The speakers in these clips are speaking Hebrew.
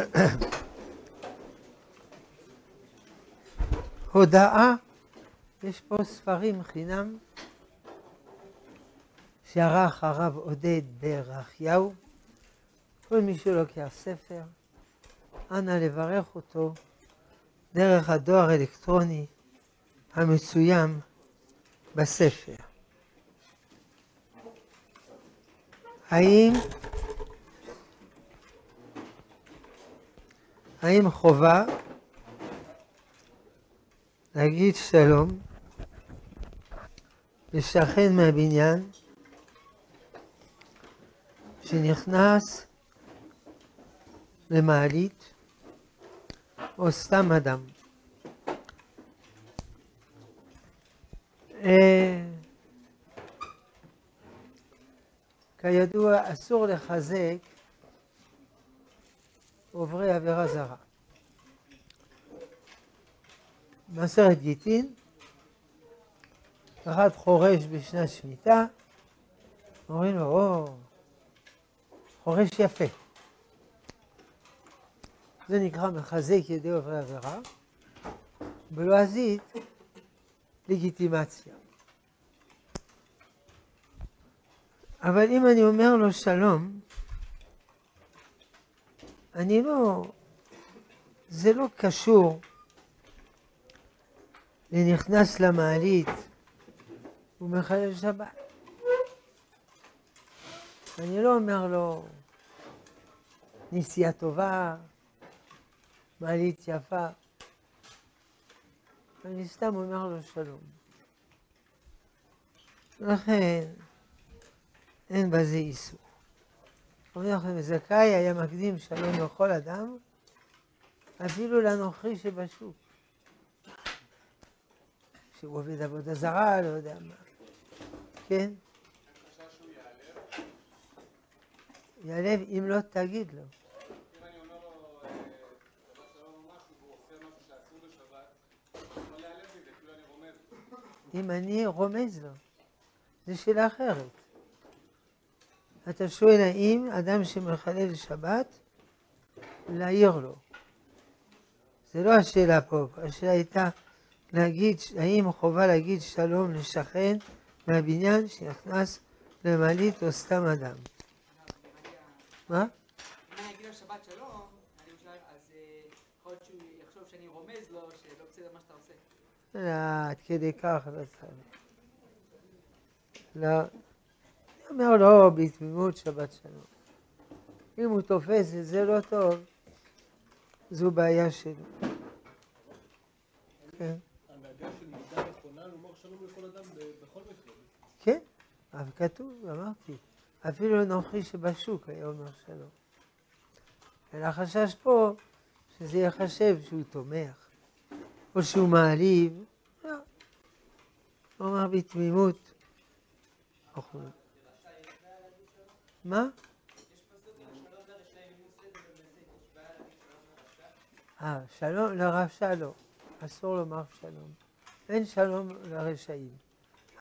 הודעה, יש פה ספרים חינם שערך הרב עודד ברכיהו. כל מי שלוקח ספר, אנא לברך אותו דרך הדואר האלקטרוני המצוים בספר. האם, האם חובה להגיד שלום לשכן מהבניין שנכנס למעלית או סתם אדם. אה, כידוע, אסור לחזק עוברי עבירה זרה. מסרת גיטין, אחד חורש בשנת שמיטה, אומרים לו, או, חורש יפה. זה נקרא מחזק ידי עוברי עבירה, בלועזית לגיטימציה. אבל אם אני אומר לו שלום, אני לא, זה לא קשור לנכנס למעלית ומחלל שבת. אני לא אומר לו נסיעה טובה, מעלית יפה. אני סתם אומר לו שלום. לכן, אין בזה איסור. אומר לכם, זכאי היה מקדים שלום לכל אדם, אפילו לנוכרי שבשוק. שהוא עובד עבודה זרה, לא יודע מה. כן? יעלב אם לא תגיד לו. אם אני רומז לו, זה שאלה אחרת. אתה שואל האם אדם שמחלל שבת, להעיר לו. זה לא השאלה פה, השאלה הייתה להגיד, האם חובה להגיד שלום לשכן מהבניין שנכנס למעלית או סתם אדם. מה? לא, עד כדי כך לא צריך. לא. אומר לו בתמימות שבת שלום. אם הוא תופס את זה לא טוב, זו בעיה שלו. כן. כן, אבל כתוב, אמרתי, אפילו נוכרי שבשוק היה אומר שלום. אלא החשש פה, שזה ייחשב שהוא תומך. או שהוא מעליב, לא. הוא אמר בתמימות. מה? אה, שלום לרשע לא, אסור לומר שלום. אין שלום לרשעים.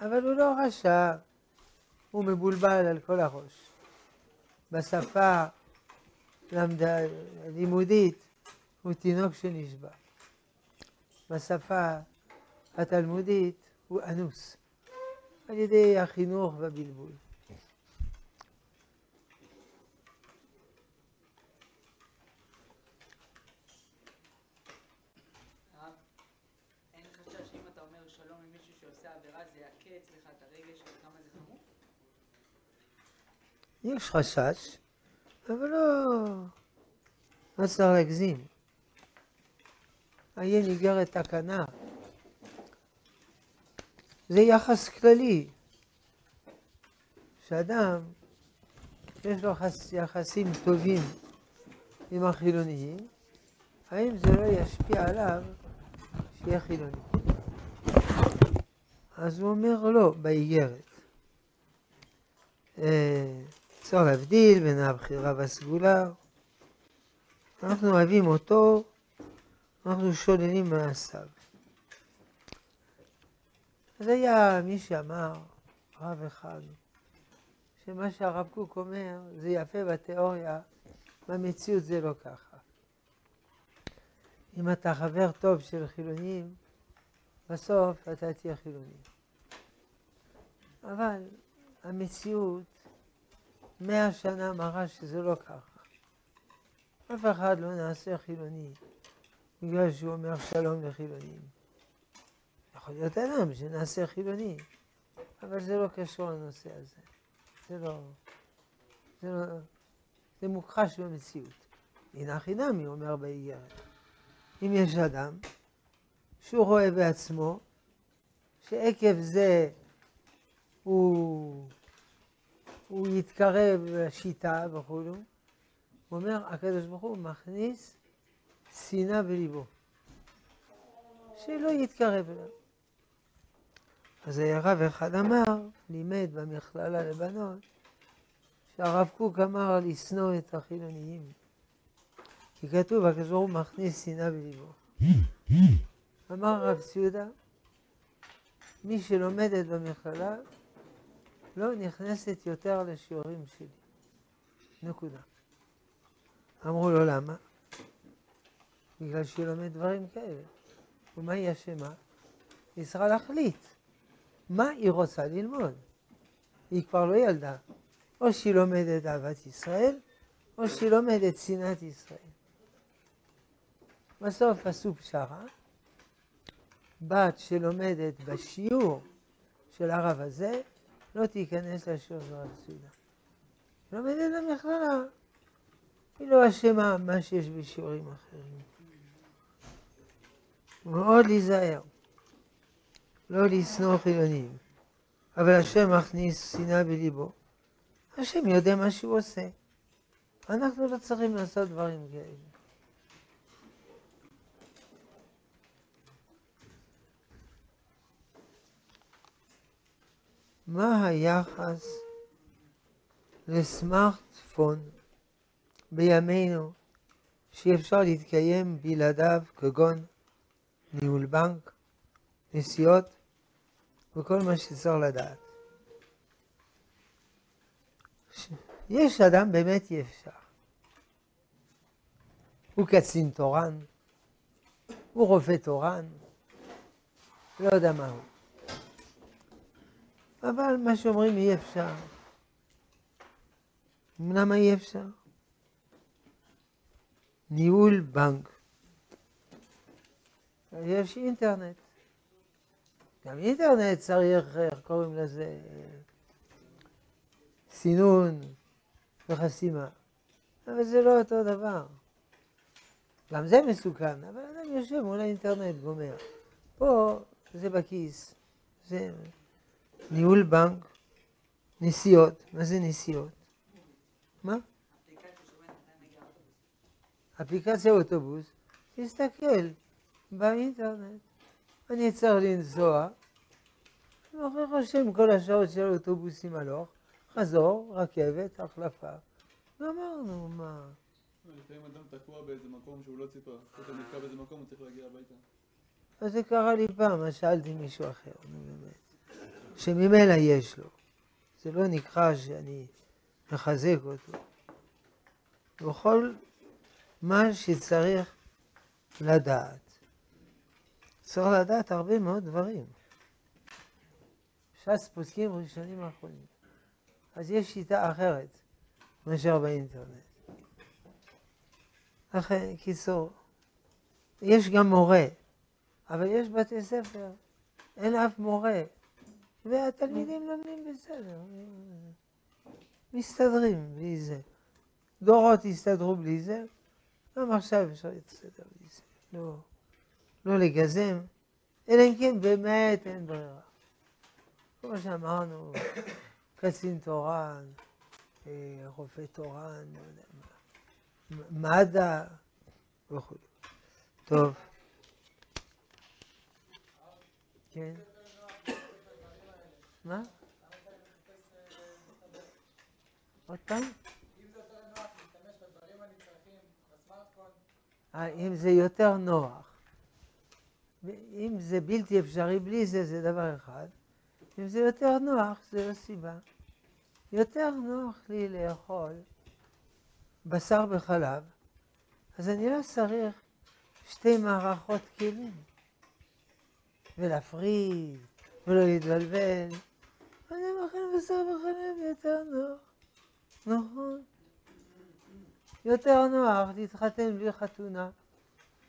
אבל הוא לא רשע, הוא מבולבל על כל הראש. בשפה לימודית הוא תינוק שנשבע. בשפה התלמודית הוא אנוס, על ידי החינוך והבלבול. יש חשש, אבל לא, לא צריך להגזים. עיין איגרת תקנה. זה יחס כללי, שאדם יש לו יחסים טובים עם החילוניים, האם זה לא ישפיע עליו שיהיה חילוני? אז הוא אומר לא באיגרת. אה, צריך להבדיל בין הבחירה והסגולה. אנחנו אוהבים אותו אנחנו שוללים מעשיו. אז היה מי שאמר, רב אחד, שמה שהרב קוק אומר זה יפה בתיאוריה, במציאות זה לא ככה. אם אתה חבר טוב של חילונים, בסוף אתה תהיה חילוני. אבל המציאות מאה שנה מראה שזה לא ככה. אף אחד לא נעשה חילוני בגלל שהוא אומר שלום לחילונים. יכול להיות אדם שנעשה חילוני, אבל זה לא קשור לנושא הזה. זה לא... זה, לא, זה מוכחש במציאות. הנה חינמי, אומר באיגרת. אם יש אדם שהוא רואה בעצמו שעקב זה הוא, הוא יתקרב לשיטה וכולו, הוא אומר, הקדוש ברוך הוא מכניס שנאה בליבו, שלא יתקרב אליו. אז הרב אחד אמר, לימד במכללה לבנות, שהרב קוק אמר לשנוא את החילוניים. כי כתוב, הקדוש ברוך הוא מכניס שנאה בליבו. אמר הרב ציודה, מי שלומדת במכללה לא נכנסת יותר לשיעורים שלי. נקודה. אמרו לו, למה? בגלל שהיא לומדת דברים כאלה. ומה היא אשמה? היא צריכה להחליט מה היא רוצה ללמוד. היא כבר לא ילדה. או שהיא לומדת אהבת ישראל, או שהיא לומדת שנאת ישראל. בסוף עשו פשרה, בת שלומדת בשיעור של הרב הזה, לא תיכנס לשיעור של הרב סעודה. לומדת במכללה, היא לא אשמה מה שיש בשיעורים אחרים. מאוד להיזהר, לא לשנוא חילונים, אבל השם מכניס שנאה בליבו. השם יודע מה שהוא עושה. אנחנו לא צריכים לעשות דברים כאלה. מה היחס לסמארטפון בימינו שאפשר להתקיים בלעדיו כגון ניהול בנק, נסיעות וכל מה שצריך לדעת. יש אדם באמת אי אפשר. הוא קצין תורן, הוא רופא תורן, לא יודע מה הוא. אבל מה שאומרים אי אפשר. למה אי אפשר? ניהול בנק. יש אינטרנט. גם אינטרנט צריך, איך קוראים לזה, סינון וחסימה. אבל זה לא אותו דבר. גם זה מסוכן, אבל אדם יושב מול האינטרנט, גומר. פה זה בכיס, זה ניהול בנק, נסיעות. מה זה נסיעות? מה? אפליקציה אוטובוס, תסתכל באינטרנט. אני צריך לנסוע, ואחרי רושם כל השעות של האוטובוסים הלוך, חזור, רכבת, החלפה. ואמרנו, מה... לפעמים אדם תקוע באיזה מקום שהוא לא ציפה, כשאתה נתקע באיזה מקום הוא צריך להגיע הביתה. אז זה קרה לי פעם, אז שאלתי מישהו אחר, נו באמת, שממילא יש לו. זה לא נקרא שאני מחזק אותו. בכל מה שצריך לדעת. צריך לדעת הרבה מאוד דברים. ש"ס פוסקים ראשונים האחרונים. אז יש שיטה אחרת מאשר באינטרנט. לכן, קיצור, יש גם מורה, אבל יש בתי ספר, אין אף מורה, והתלמידים לומדים בסדר, מסתדרים בלי זה. דורות הסתדרו בלי זה, גם עכשיו אפשר להסתדר בלי זה. לא, לא לגזם, אלא אם כן באמת אין ברירה. כמו שאמרנו, קצין תורן, אה, רופא תורן, לא יודע מה, מד"א וכו'. טוב. כן. מה? עוד פעם? אה, אם זה יותר נוח. אם זה בלתי אפשרי בלי זה, זה דבר אחד. אם זה יותר נוח, זה לא סיבה. יותר נוח לי לאכול בשר וחלב, אז אני לא צריך שתי מערכות כלים, ולהפריד, ולא להתבלבל. אני מאכל בשר וחלב יותר נוח. נכון. יותר נוח להתחתן בלי חתונה.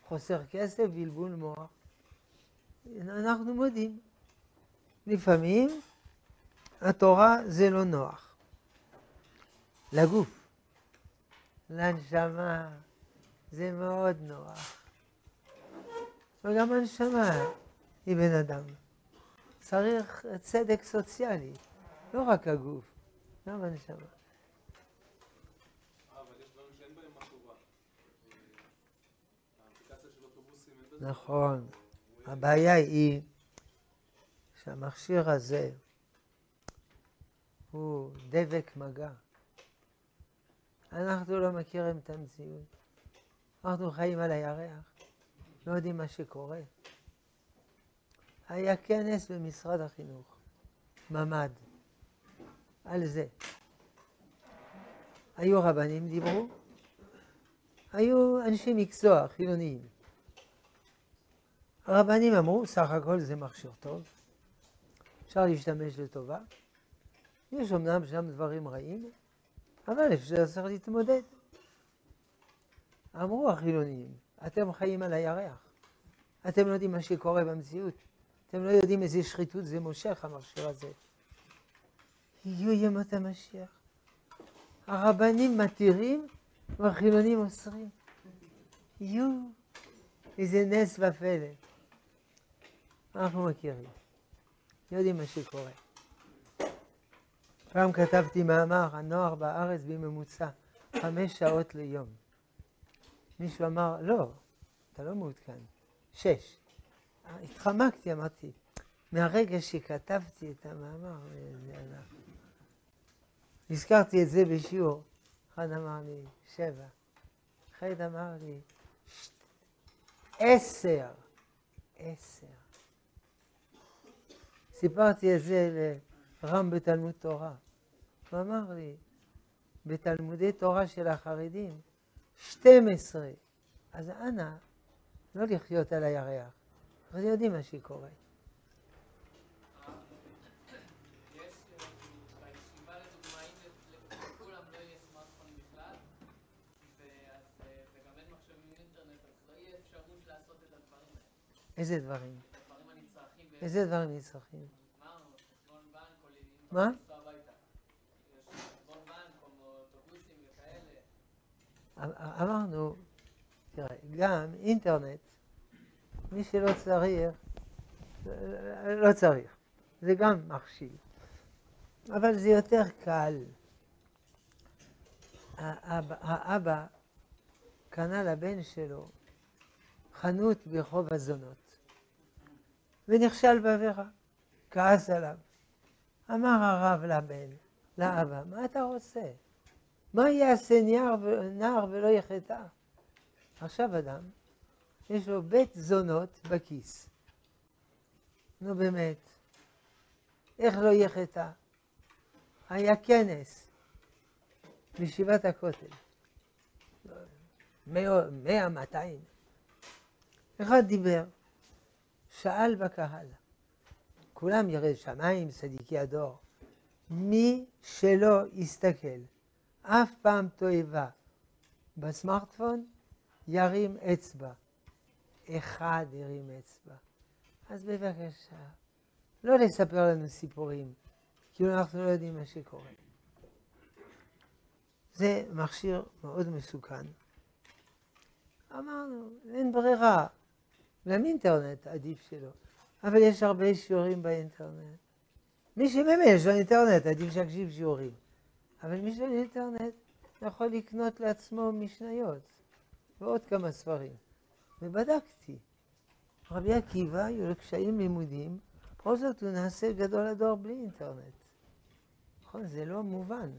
חוסר כסף, בלבול מוח. אנחנו מודים. לפעמים התורה זה לא נוח. לגוף, לנשמה, זה מאוד נוח. וגם הנשמה היא בן אדם. צריך צדק סוציאלי, לא רק הגוף, גם הנשמה. נכון. הבעיה היא שהמכשיר הזה הוא דבק מגע. אנחנו לא מכירים את המציאות. אנחנו חיים על הירח, לא יודעים מה שקורה. היה כנס במשרד החינוך, ממ"ד, על זה. היו רבנים דיברו, היו אנשי מקצוע, חילוניים. הרבנים אמרו, סך הכל זה מכשיר טוב, אפשר להשתמש לטובה. יש אמנם שם דברים רעים, אבל אפשר צריך להתמודד. אמרו החילונים, אתם חיים על הירח, אתם לא יודעים מה שקורה במציאות, אתם לא יודעים איזה שחיתות זה מושך, המכשיר הזה. יהיו ימות המשיח. הרבנים מתירים והחילונים אוסרים. יהיו איזה נס ופלא. אנחנו מכירים, יודעים מה שקורה. פעם כתבתי מאמר, הנוער בארץ בממוצע, חמש שעות ליום. מישהו אמר, לא, אתה לא מעודכן, שש. התחמקתי, אמרתי, מהרגע שכתבתי את המאמר, הזכרתי את זה בשיעור, אחד אמר לי, שבע, אחד אמר לי, עשר, עשר. סיפרתי את זה לרם בתלמוד תורה. הוא אמר לי, בתלמודי תורה של החרדים, 12. אז אנא, לא לחיות על הירח. אנחנו יודעים מה שקורה. איזה דברים? איזה דברים נצרכים? מה? אמרנו, תראה, גם אינטרנט, מי שלא צריך, לא צריך. זה גם מכשיל. אבל זה יותר קל. האבא, האבא קנה לבן שלו חנות ברחוב הזונות, ונכשל בעבירה, כעס עליו. אמר הרב לבן, לאבא, מה אתה רוצה? מה יעשה נער, ולא יחטא? עכשיו אדם, יש לו בית זונות בכיס. נו באמת, איך לא יחטא? היה כנס בישיבת הכותל, מאה, מאתיים. אחד דיבר, שאל בקהל, כולם ירא שמיים, צדיקי הדור, מי שלא יסתכל אף פעם תועבה בסמארטפון, ירים אצבע. אחד ירים אצבע. אז בבקשה, לא לספר לנו סיפורים, כאילו אנחנו לא יודעים מה שקורה. זה מכשיר מאוד מסוכן. אמרנו, אין ברירה. גם אינטרנט עדיף שלא. אבל יש הרבה שיעורים באינטרנט. מי שממילא יש לו אינטרנט, עדיף שיקשיב שיעורים. אבל מי שאין אינטרנט יכול לקנות לעצמו משניות ועוד כמה ספרים. ובדקתי. רבי עקיבא היו לו קשיים לימודיים, בכל זאת הוא נעשה גדול הדור בלי אינטרנט. נכון? זה לא מובן.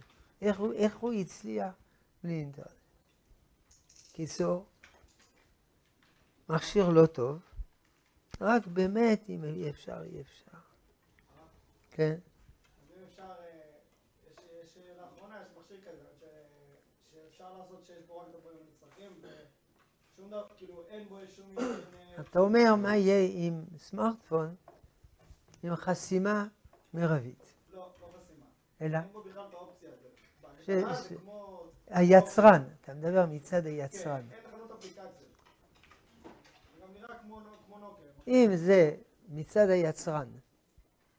איך הוא, איך הוא הצליח בלי אינטרנט? קיצור, מכשיר לא טוב, רק באמת אם אי אפשר, אי אפשר. כן? שאפשר לעשות שיש בו רק דברים ושום דבר, כאילו אין בו שום. אה, אתה אומר מה יהיה עם סמארטפון עם חסימה מרבית, לא, לא חסימה. אלא אין בו בכלל את האופציה הזאת. ש- בהגדרה ש- זה כמו... היצרן, אתה מדבר מצד כן, היצרן. אין תחנות אפליקציות. זה גם נראה כמו נו- כמו נוקר. אם זה מצד היצרן,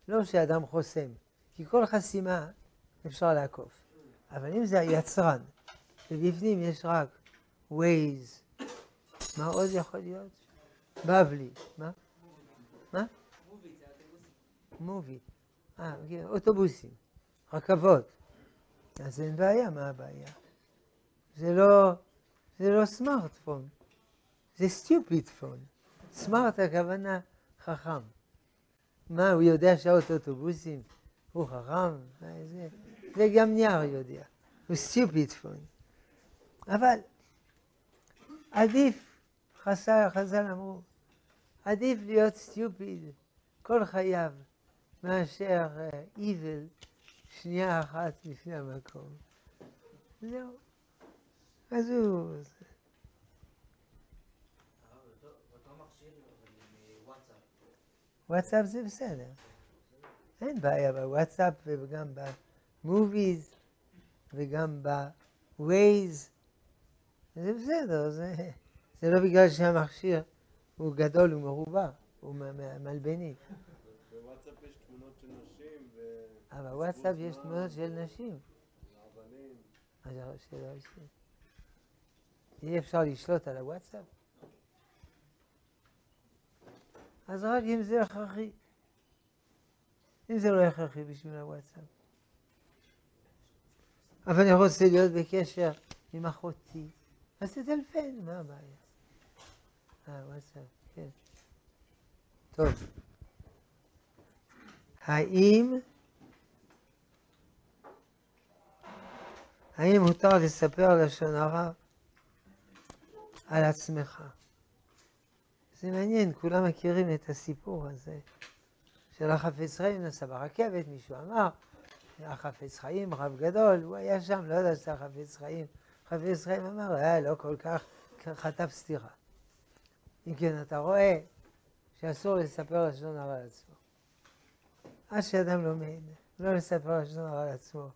לא שאדם חוסם, כי כל חסימה אפשר לעקוף, אבל אם זה היצרן, ובפנים יש רק Waze, מה עוד יכול להיות? בבלי, מה? מה? מובי. אה, אוטובוסים, רכבות. אז אין בעיה, מה הבעיה? זה לא, זה לא סמארטפון, זה סטיופיד פון. סמארט הכוונה חכם. מה, הוא יודע שעות אוטובוסים? הוא חכם? זה, זה גם נייר יודע. הוא סטיופיד פון. אבל עדיף, חסר, חז"ל אמרו, עדיף להיות סטיופיד כל חייו מאשר איבל שנייה אחת לפני המקום. זהו. אז הוא... וואטסאפ זה בסדר. אין בעיה בוואטסאפ וגם במוביז וגם בווייז. זה בסדר, זה, זה לא בגלל שהמכשיר הוא גדול הוא מ- מ- מלבני. בוואטסאפ יש תמונות של נשים אבל בוואטסאפ יש תמונות של נשים. אי אפשר לשלוט על הוואטסאפ? אז רק אם זה הכרחי. אם זה לא הכרחי בשביל הוואטסאפ. אבל אני רוצה להיות בקשר עם אחותי, אז תטלפן, מה הבעיה? אה, כן. טוב. האם האם מותר לספר לשון הרע על עצמך? זה מעניין, כולם מכירים את הסיפור הזה של החפץ חיים נסע ברכבת, מישהו אמר, החפץ חיים רב גדול, הוא היה שם, לא יודע שזה החפץ חיים. חפץ חיים אמר, אה, לא כל כך, חטף סטירה. אם כן, אתה רואה שאסור לספר לשון הרע על עצמו. עד שאדם לומד, לא לספר לשון הרע על עצמו.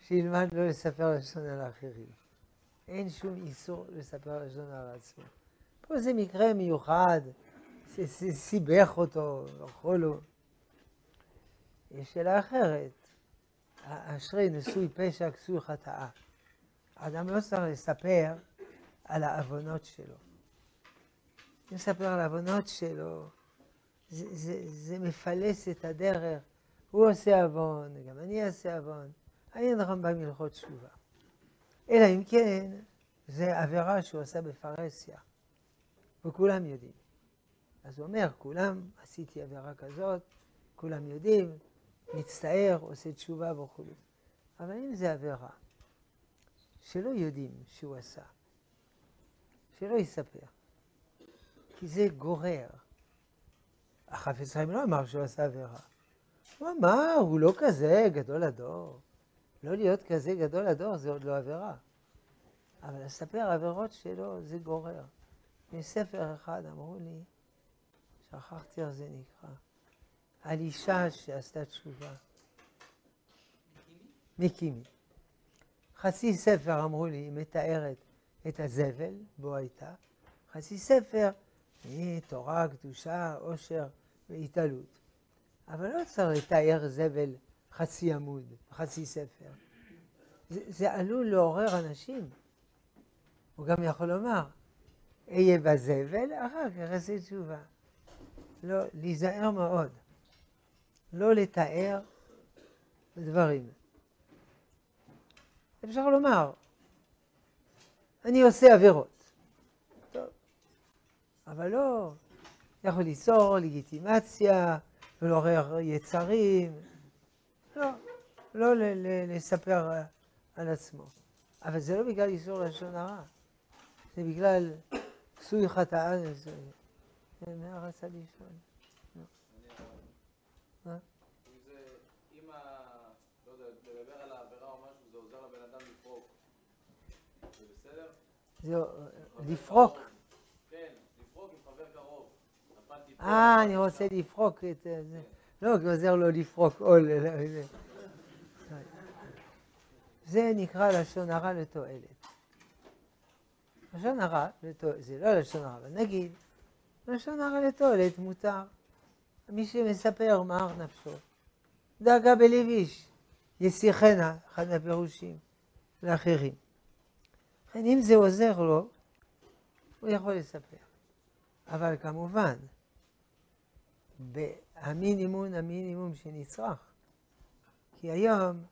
שילמד לא לספר לשון על האחרים. אין שום איסור לספר לשון על עצמו. פה זה מקרה מיוחד, סיבך אותו, אכול לו. יש שאלה אחרת, אשרי נשוי פשע כסוי חטאה. אדם לא צריך לספר על העוונות שלו. אם לספר על העוונות שלו, זה, זה, זה מפלס את הדרך. הוא עושה עוון, גם אני אעשה עוון. אין רמב"ם הלכות תשובה. אלא אם כן, זה עבירה שהוא עשה בפרהסיה, וכולם יודעים. אז הוא אומר, כולם, עשיתי עבירה כזאת, כולם יודעים, מצטער, עושה תשובה וכו'. אבל אם זה עבירה שלא יודעים שהוא עשה, שלא יספר, כי זה גורר. החפץ חיים לא אמר שהוא עשה עבירה. הוא אמר, הוא לא כזה גדול הדור. לא להיות כזה גדול הדור זה עוד לא עבירה. אבל לספר עבירות שלו זה גורר. יש ספר אחד, אמרו לי, שכחתי איך זה נקרא, על אישה שעשתה תשובה. מקימי. חצי ספר, אמרו לי, מתארת את הזבל בו הייתה, חצי ספר היא תורה, קדושה, עושר והתעלות. אבל לא צריך לתאר זבל חצי עמוד, חצי ספר. זה, זה עלול לעורר אנשים. הוא גם יכול לומר, אהיה בזבל, אחר כך אעשה תשובה. לא, להיזהר מאוד. לא לתאר דברים. אפשר לומר, אני עושה עבירות. אבל לא יכול ליצור לגיטימציה ולעורר יצרים. לא, לא לספר על עצמו. אבל זה לא בגלל איסור לשון הרע. זה בגלל כסוי חטאה. כן, מה רצה לשאול? אם זה, אם ה... לא יודע, לדבר על העבירה או משהו, זה עוזר לבן אדם לפרוק. זה בסדר? זה אה, אני רוצה לפרוק את זה. לא, כי עוזר לו לפרוק עול. זה. זה נקרא לשון הרע לתועלת. לשון הרע לתועלת, זה לא לשון הרע, אבל נגיד, לשון הרע לתועלת מותר. מי שמספר מר נפשו. דאגה בלב איש, יסיחנה, אחד מהפירושים, לאחרים. אם זה עוזר לו, הוא יכול לספר. אבל כמובן, המינימום, המינימום שנצרך. כי היום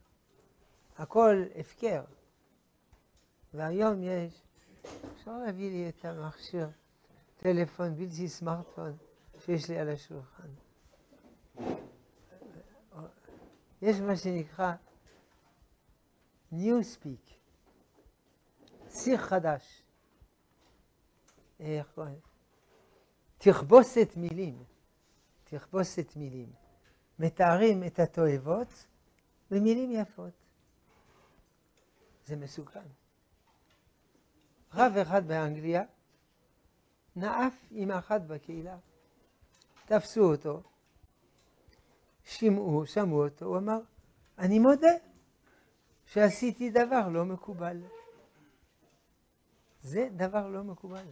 הכל הפקר. והיום יש, אפשר להביא לי את המכשיר, טלפון בלתי סמארטפון שיש לי על השולחן. יש מה שנקרא Newspeak, סיר חדש. איך קוראים? תכבוסת מילים. תכבוסת מילים. מתארים את התועבות במילים יפות. זה מסוכן. רב אחד באנגליה נאף עם אחת בקהילה. תפסו אותו, שמעו, שמעו אותו, הוא אמר, אני מודה שעשיתי דבר לא מקובל. זה דבר לא מקובל.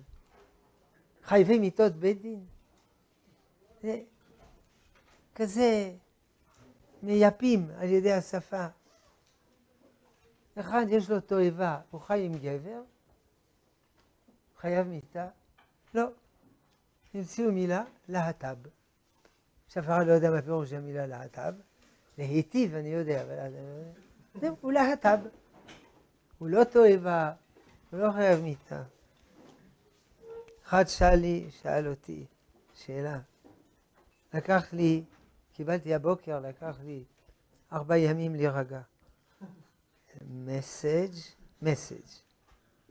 חייבי מיתות בית דין. זה כזה מייפים על ידי השפה. אחד יש לו תועבה, הוא חי עם גבר, חייב מיתה? לא. המציאו מילה להט"ב. עכשיו אחד לא יודע מה פירוש המילה להט"ב. להיטיב אני יודע, אבל זהו, הוא להט"ב. הוא לא תועבה, הוא לא חייב מיתה. אחד שאל לי, שאל אותי שאלה. לקח לי, קיבלתי הבוקר, לקח לי ארבע ימים להירגע. מסאג', מסאג',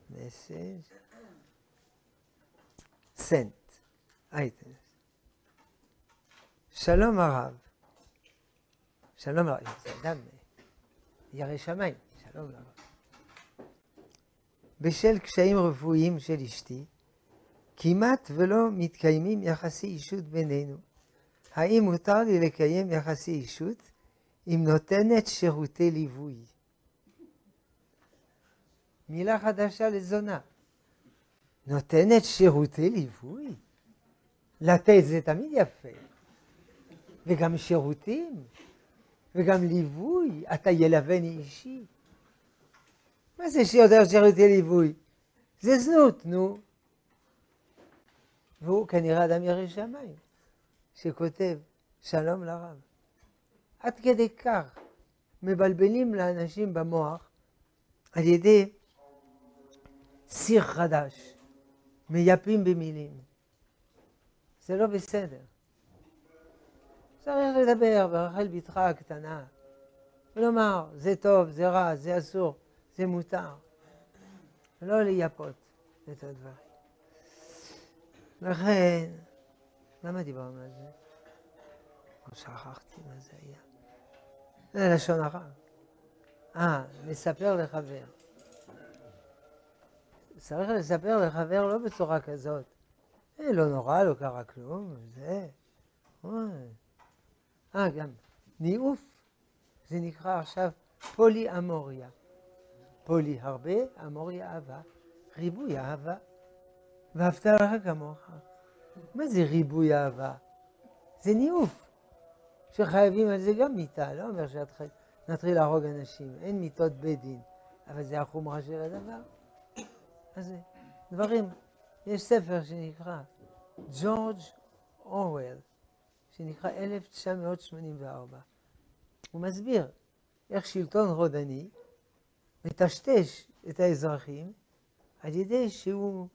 מסאג', סנט, אייטנס. שלום הרב. שלום הרב, זה אדם ירא שמיים, שלום הרב. בשל קשיים רפואיים של אשתי, כמעט ולא מתקיימים יחסי אישות בינינו. האם מותר לי לקיים יחסי אישות אם נותנת שירותי ליווי? מילה חדשה לזונה. נותנת שירותי ליווי? לתת זה תמיד יפה. וגם שירותים, וגם ליווי. אתה ילווני אישי. מה זה שיותר שירותי ליווי? זה זנות, נו. והוא כנראה אדם ירא שמיים, שכותב שלום לרב. עד כדי כך מבלבלים לאנשים במוח על ידי סיר חדש, מייפים במילים. זה לא בסדר. צריך לדבר ברחל בתך הקטנה, ולומר, זה טוב, זה רע, זה אסור, זה מותר. לא לייפות את הדברים. לכן, למה דיברנו על זה? לא שכחתי מה זה היה. זה לשון הרע. אה, לספר לחבר. צריך לספר לחבר לא בצורה כזאת. אה, לא נורא, לא קרה כלום, זה... אה, גם ניאוף, זה נקרא עכשיו פולי אמוריה. פולי הרבה, אמוריה אהבה, ריבוי אהבה. ואהבת לך כמוך. מה זה ריבוי אהבה? זה ניאוף, שחייבים על זה גם מיתה, לא אומר שנתחיל להרוג אנשים, אין מיתות בית דין, אבל זה החומרה של הדבר. אז דברים. יש ספר שנקרא ג'ורג' אורוול, שנקרא 1984. הוא מסביר איך שלטון רודני מטשטש את האזרחים על ידי שהוא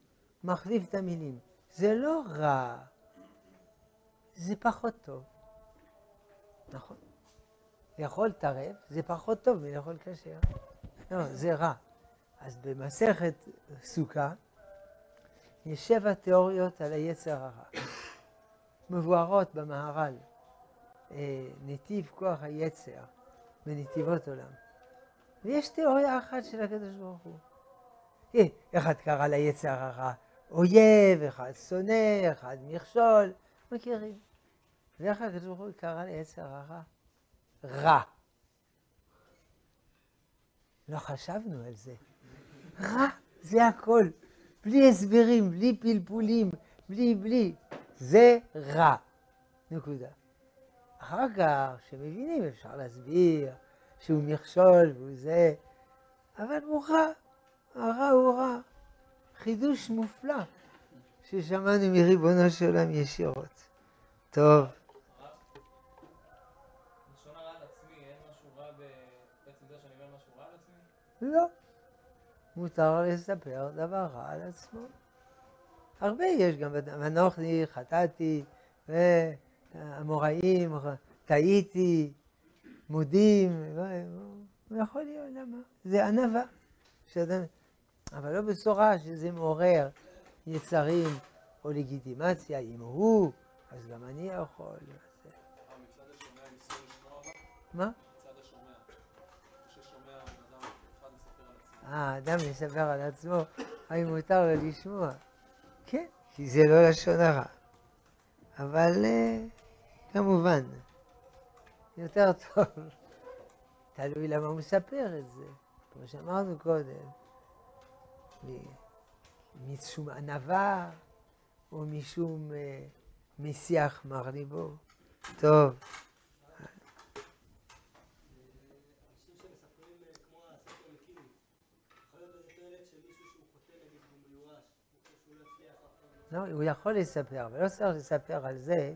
מחליף את המילים. זה לא רע, זה פחות טוב. נכון. לאכול טרף זה פחות טוב מלאכול כשר. לא, זה רע. אז במסכת סוכה יש שבע תיאוריות על היצר הרע. מבוארות במהר"ל, אה, נתיב כוח היצר בנתיבות עולם. ויש תיאוריה אחת של הקדוש ברוך הוא. אחד קרא ליצר הרע אויב, אחד שונא, אחד מכשול, מכירים. ואיך הקדוש ברוך הוא קרא ליצר הרע? רע. לא חשבנו על זה. רע, זה הכל. בלי הסברים, בלי פלפולים, בלי בלי. זה רע. נקודה. אחר כך, כשמבינים, אפשר להסביר שהוא מכשול והוא זה, אבל הוא רע. הרע הוא רע. חידוש מופלא ששמענו מריבונו של עולם ישירות. טוב. לא. מותר לספר דבר רע על עצמו. הרבה יש גם, ואנוכי חטאתי, והאמוראים, טעיתי, מודים, יכול להיות, למה? זה ענווה. שאדם, אבל לא בצורה שזה מעורר יצרים או לגיטימציה, אם הוא, אז גם אני יכול. מה? מצד השומע. כששומע בן אדם אחד מספר על עצמו. אה, האדם מספר על עצמו, האם מותר לו לשמוע? כן, כי זה לא לשון הרע. אבל אה, כמובן, יותר טוב. תלוי למה הוא מספר את זה. כמו שאמרנו קודם, משום ענווה או משום אה, משיח מר ליבו. טוב. לא, הוא יכול לספר, אבל לא צריך לספר על זה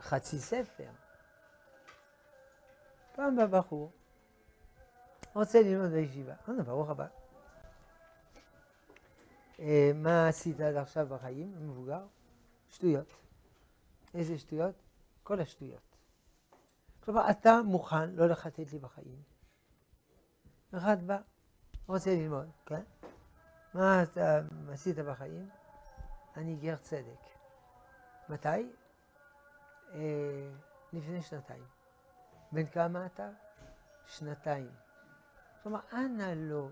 חצי ספר. פעם בא בחור, רוצה ללמוד בישיבה. אמרנו, ברוך הבא. אה, מה עשית עד עכשיו בחיים, מבוגר? שטויות. איזה שטויות? כל השטויות. כלומר, אתה מוכן לא לחטט לי בחיים. אחד בא, רוצה ללמוד, כן? מה אתה עשית בחיים? אני גר צדק. מתי? אה, לפני שנתיים. בן כמה אתה? שנתיים. כלומר, אנא לא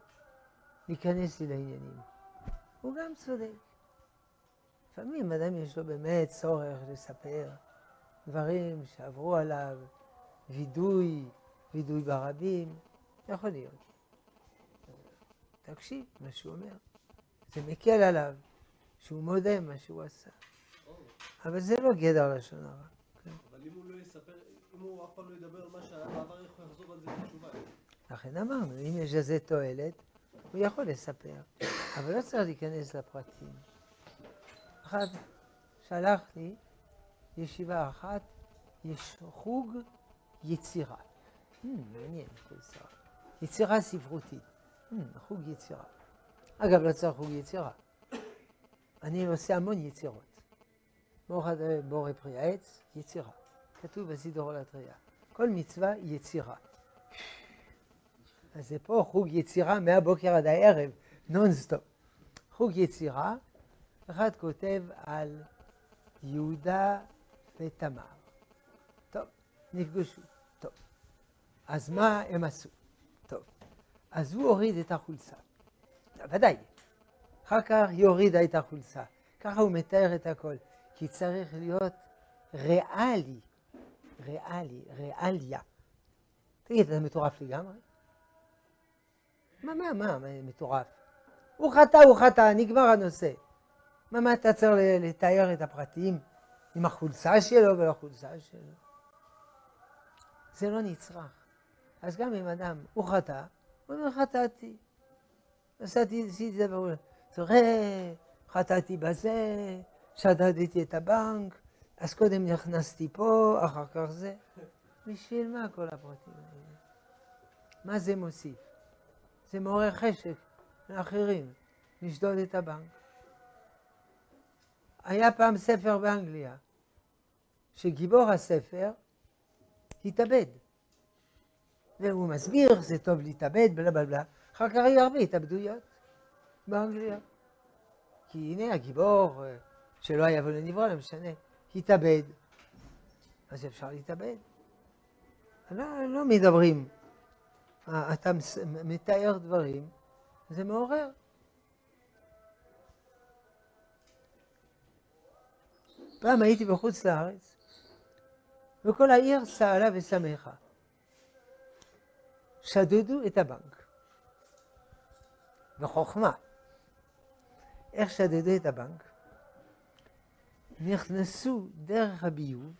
להיכנס לי לעניינים. הוא גם צודק. לפעמים אדם יש לו באמת צורך לספר דברים שעברו עליו, וידוי, וידוי ברבים, יכול להיות. תקשיב מה שהוא אומר. זה מקל עליו, שהוא מודה מה שהוא עשה. אבל זה לא גדר לשון הרע. אבל אם הוא לא יספר, אם הוא אף פעם לא ידבר מה שהיה בעבר, איך הוא יחזור על זה בתשובה? לכן אמרנו, אם יש לזה תועלת, הוא יכול לספר, אבל לא צריך להיכנס לפרטים. אחד שלח לי ישיבה אחת, יש חוג יצירה. Hmm, מעניין. יצירה ספרותית. Hmm, חוג יצירה. אגב, לא צריך חוג יצירה. אני עושה המון יצירות. בורא פרי העץ, יצירה. כתוב בסידור לתרייה. כל מצווה יצירה. אז זה פה חוג יצירה מהבוקר עד הערב, נונסטופ. חוג יצירה, אחד כותב על יהודה ותמר. טוב, נפגשו. טוב. אז מה הם עשו? טוב. אז הוא הוריד את החולצה. ודאי. אחר כך היא הורידה את החולצה. ככה הוא מתאר את הכל. כי צריך להיות ריאלי. ריאלי, ריאליה. תגיד, אתה מטורף לגמרי? מה, מה, מה, מטורף? הוא חטא, הוא חטא, נגמר הנושא. מה, מה אתה צריך לתאר את הפרטים עם החולצה שלו ולא החולצה שלו? זה לא נצרך. אז גם אם אדם, הוא חטא, הוא אומר חטאתי. עשיתי, את זה ברור. תראה, חטאתי בזה, שדדתי את הבנק, אז קודם נכנסתי פה, אחר כך זה. בשביל מה כל הפרטים האלה? מה זה מוסיף? זה מעורר חשק לאחרים, לשדוד את הבנק. היה פעם ספר באנגליה, שגיבור הספר התאבד. והוא מסביר, זה טוב להתאבד, בלה בלה בלה. אחר כך היו הרבה התאבדויות באנגליה. כי הנה הגיבור, אה, שלא היה ולא נברא, לא משנה, התאבד. אז אפשר להתאבד. לא, לא מדברים. אתה מתאר דברים, זה מעורר. פעם הייתי בחוץ לארץ, וכל העיר צהלה ושמחה. שדדו את הבנק. בחוכמה. איך שדדו את הבנק? נכנסו דרך הביוב,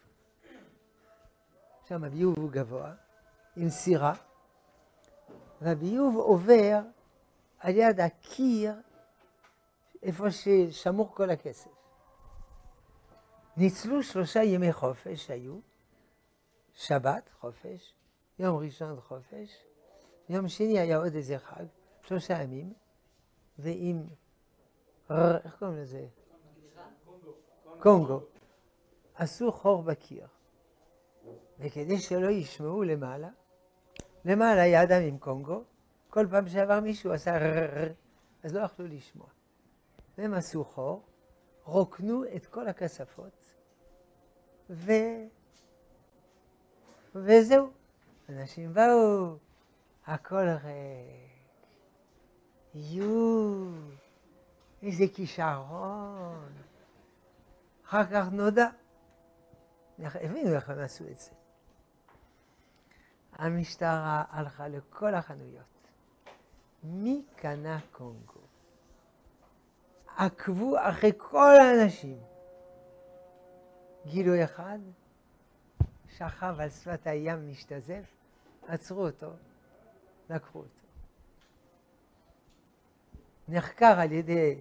שם הביוב הוא גבוה, עם סירה, והביוב עובר על יד הקיר, איפה ששמור כל הכסף. ניצלו שלושה ימי חופש שהיו, שבת חופש, יום ראשון חופש, יום שני היה עוד איזה חג, שלושה ימים, ועם, איך קוראים לזה? קונגו. עשו חור בקיר. וכדי שלא ישמעו למעלה, למעלה היה אדם עם קונגו, כל פעם שעבר מישהו עשה רררר, אז לא יכלו לשמוע. והם עשו חור, רוקנו את כל הכספות, ו... וזהו. אנשים באו, הכל ריק. יואו, איזה כישרון. אחר כך נודע. הבינו איך הם עשו את זה. המשטרה הלכה לכל החנויות. מי קנה קונגו? עקבו אחרי כל האנשים. גילו אחד, שכב על שפת הים משתזף, עצרו אותו, לקחו אותו. נחקר על ידי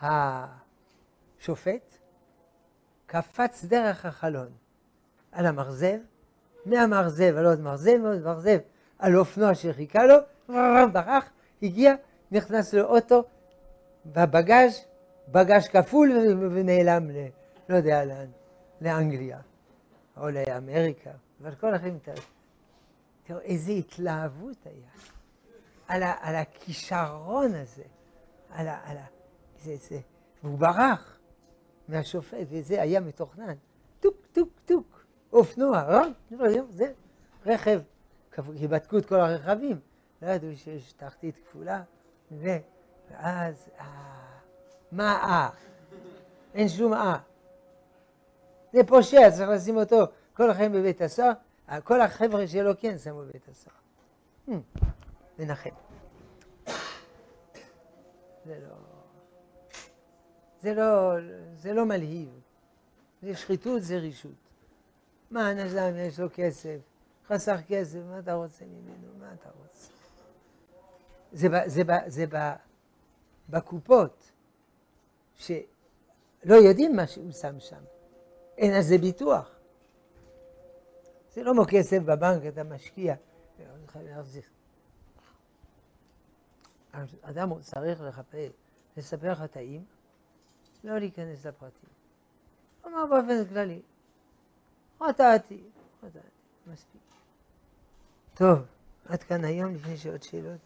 השופט, קפץ דרך החלון על המרזב, מהמרזב על עוד מרזב ועוד מרזב על אופנוע שחיכה לו, ברח, הגיע, נכנס לאוטו, בבגאז', בגאז' כפול ונעלם ל... לא יודע לאן, לאנגליה או לאמריקה, אבל כל החיים, תראו, איזה התלהבות היה. על, ה, על הכישרון הזה, על ה... על ה זה, זה, והוא ברח מהשופט, וזה היה מתוכנן. טוק, טוק, טוק, אופנוע, אה? זה רכב, כי בדקו את כל הרכבים, לא ידעו שיש תחתית כפולה, ו... ואז, אה, מה אה? אין שום אה. זה פושע, צריך לשים אותו כל החיים בבית הסוהר, כל החבר'ה שלו כן שמו בבית הסוהר. Hmm, מנחם. זה לא... זה לא, זה לא מלהיב. זה שחיתות, זה רישות. מה, אדם יש לו כסף, חסך כסף, מה אתה רוצה ממנו? מה אתה רוצה? זה, ב, זה, ב, זה ב, בקופות, שלא יודעים מה שהוא שם שם. אין על זה ביטוח. זה לא כמו כסף בבנק, אתה משקיע. אדם צריך לחפש, לספר חטאים, לא להיכנס לפרטים. אמר באופן כללי, חטאתי, חטאתי, מספיק. טוב, עד כאן היום, לפני שעוד שאלות.